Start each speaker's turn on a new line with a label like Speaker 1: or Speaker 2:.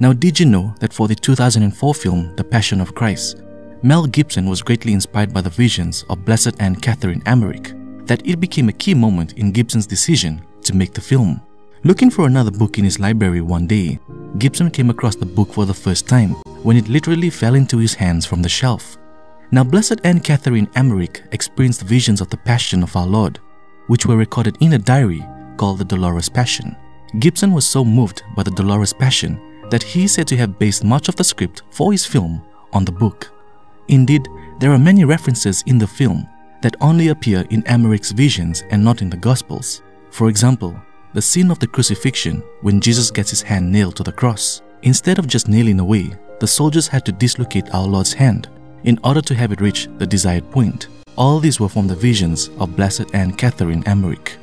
Speaker 1: Now, did you know that for the 2004 film The Passion of Christ, Mel Gibson was greatly inspired by the visions of Blessed Anne Catherine Emmerich, that it became a key moment in Gibson's decision to make the film. Looking for another book in his library one day, Gibson came across the book for the first time when it literally fell into his hands from the shelf. Now, Blessed Anne Catherine Emmerich experienced visions of the Passion of our Lord, which were recorded in a diary called the Dolorous Passion. Gibson was so moved by the Dolorous Passion that he said to have based much of the script for his film on the book. Indeed, there are many references in the film that only appear in Emmerich's visions and not in the Gospels. For example, the scene of the crucifixion when Jesus gets his hand nailed to the cross. Instead of just nailing away, the soldiers had to dislocate our Lord's hand in order to have it reach the desired point. All these were from the visions of Blessed Anne Catherine Emmerich.